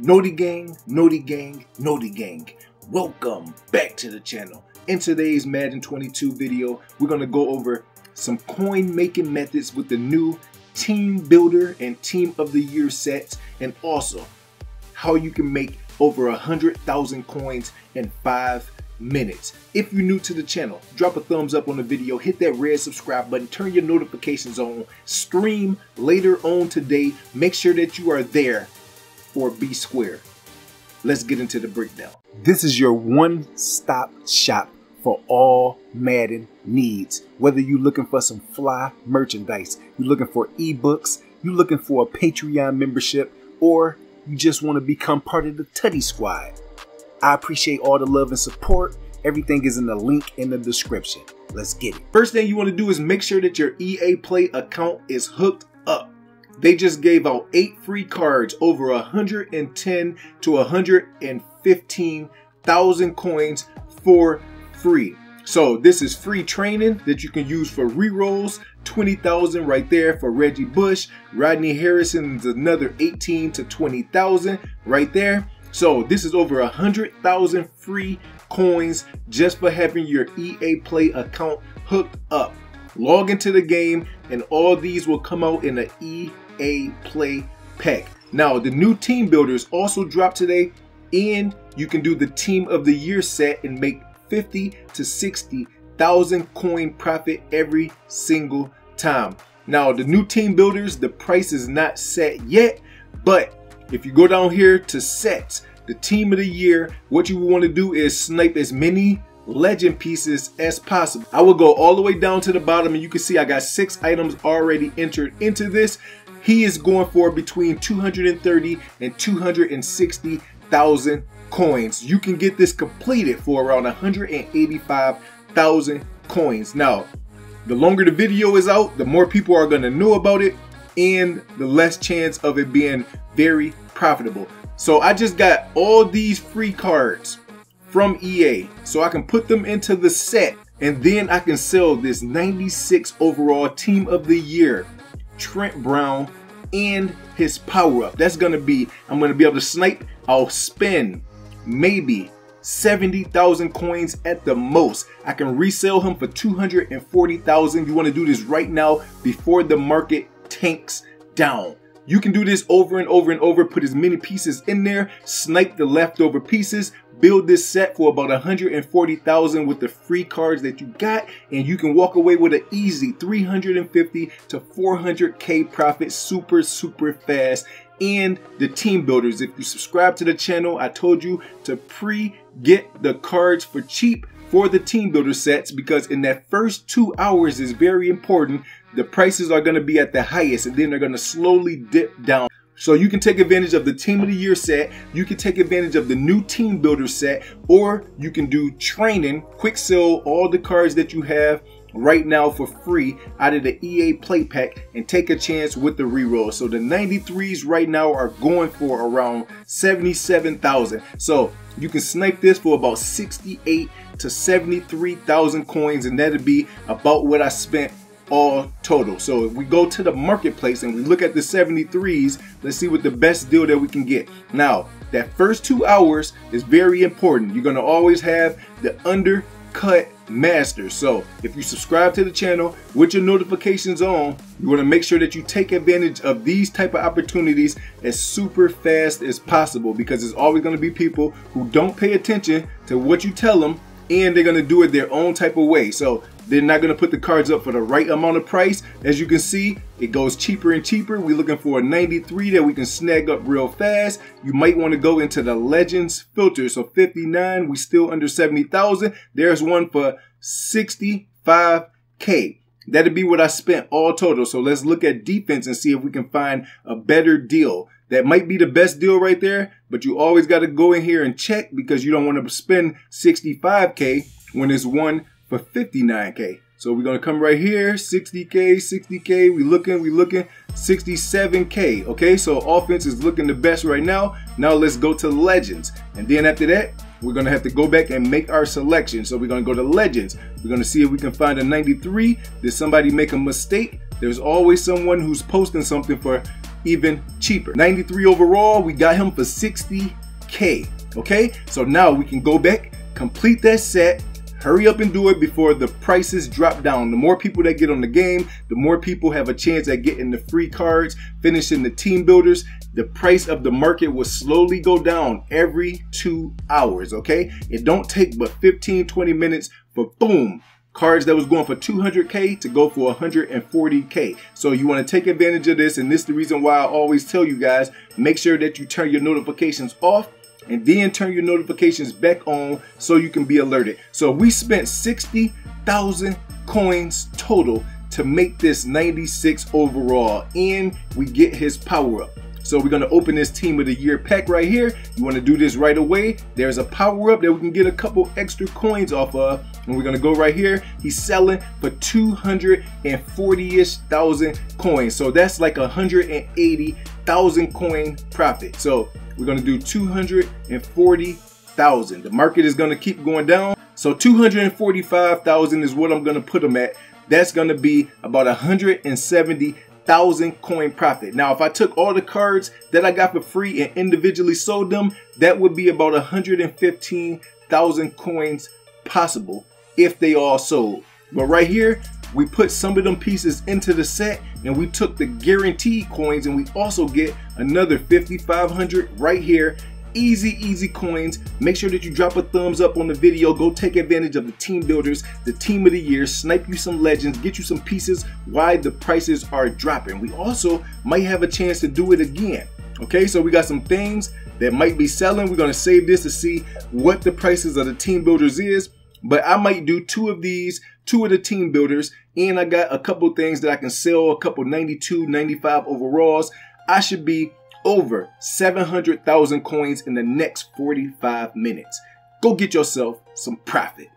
Noti gang, Noti gang, Noti gang. Welcome back to the channel. In today's Madden 22 video, we're gonna go over some coin making methods with the new team builder and team of the year sets and also how you can make over a hundred thousand coins in five minutes. If you're new to the channel, drop a thumbs up on the video, hit that red subscribe button, turn your notifications on, stream later on today. Make sure that you are there for B Square. Let's get into the breakdown. This is your one-stop shop for all Madden needs. Whether you're looking for some fly merchandise, you're looking for ebooks, you're looking for a Patreon membership, or you just want to become part of the Tutty Squad. I appreciate all the love and support. Everything is in the link in the description. Let's get it. First thing you want to do is make sure that your EA Play account is hooked. They just gave out eight free cards, over 110 to 115,000 coins for free. So this is free training that you can use for rerolls. 20,000 right there for Reggie Bush. Rodney Harrison is another 18 to 20,000 right there. So this is over a hundred thousand free coins just for having your EA Play account hooked up. Log into the game and all these will come out in the EA A play pack. Now the new team builders also dropped today and you can do the team of the year set and make 50 to 60,000 coin profit every single time. Now the new team builders, the price is not set yet, but if you go down here to sets, the team of the year, what you want to do is snipe as many legend pieces as possible. I will go all the way down to the bottom and you can see I got six items already entered into this. He is going for between 230 and 260,000 coins. You can get this completed for around 185,000 coins. Now, the longer the video is out, the more people are going to know about it and the less chance of it being very profitable. So I just got all these free cards from EA so I can put them into the set and then I can sell this 96 overall team of the year Trent Brown and his power up. That's gonna be, I'm gonna be able to snipe, I'll spend maybe 70,000 coins at the most. I can resell him for 240,000. You wanna do this right now before the market tanks down. You can do this over and over and over, put as many pieces in there, snipe the leftover pieces, build this set for about 140,000 with the free cards that you got, and you can walk away with an easy 350 to 400k profit super, super fast. And the team builders, if you subscribe to the channel, I told you to pre-get the cards for cheap for the team builder sets because in that first two hours is very important. The prices are going to be at the highest and then they're going to slowly dip down. So you can take advantage of the team of the year set, you can take advantage of the new team builder set, or you can do training, quick sell all the cards that you have right now for free out of the EA Play Pack and take a chance with the reroll. So the 93s right now are going for around 77,000. So you can snipe this for about 68 to 73,000 coins and that'd be about what I spent all total. So if we go to the marketplace and we look at the 73s, let's see what the best deal that we can get. Now, that first two hours is very important. You're gonna always have the undercut master. So if you subscribe to the channel with your notifications on, you want to make sure that you take advantage of these type of opportunities as super fast as possible because there's always to be people who don't pay attention to what you tell them and they're to do it their own type of way. So they're not going to put the cards up for the right amount of price. As you can see, it goes cheaper and cheaper. We're looking for a 93 that we can snag up real fast. You might want to go into the Legends filter. So 59, we still under 70,000. There's one for 65K. That'd be what I spent all total. So let's look at defense and see if we can find a better deal. That might be the best deal right there, but you always got to go in here and check because you don't want to spend 65K when it's one for 59K. So we're gonna come right here, 60K, 60K, we looking, we looking, 67K, okay? So offense is looking the best right now. Now let's go to legends. And then after that, we're gonna have to go back and make our selection. So we're gonna go to legends. We're gonna see if we can find a 93. Did somebody make a mistake? There's always someone who's posting something for even cheaper. 93 overall, we got him for 60K. Okay, so now we can go back, complete that set, hurry up and do it before the prices drop down. The more people that get on the game, the more people have a chance at getting the free cards, finishing the team builders. The price of the market will slowly go down every two hours, okay? It don't take but 15, 20 minutes for boom, cards that was going for 200k to go for 140k so you want to take advantage of this and this is the reason why i always tell you guys make sure that you turn your notifications off and then turn your notifications back on so you can be alerted so we spent 60,000 coins total to make this 96 overall and we get his power up so we're gonna open this team of the year pack right here. You wanna do this right away. There's a power up that we can get a couple extra coins off of. And we're gonna go right here. He's selling for 240-ish thousand coins. So that's like 180,000 coin profit. So we're gonna do 240,000. The market is gonna keep going down. So 245,000 is what I'm gonna put them at. That's gonna be about 170 thousand coin profit. Now, if I took all the cards that I got for free and individually sold them, that would be about 115,000 coins possible if they all sold. But right here, we put some of them pieces into the set and we took the guaranteed coins and we also get another 5,500 right here easy, easy coins. Make sure that you drop a thumbs up on the video. Go take advantage of the team builders, the team of the year, snipe you some legends, get you some pieces Why the prices are dropping. We also might have a chance to do it again. Okay, so we got some things that might be selling. We're gonna save this to see what the prices of the team builders is. But I might do two of these, two of the team builders, and I got a couple things that I can sell, a couple 92, 95 overalls. I should be over 700,000 coins in the next 45 minutes. Go get yourself some profit.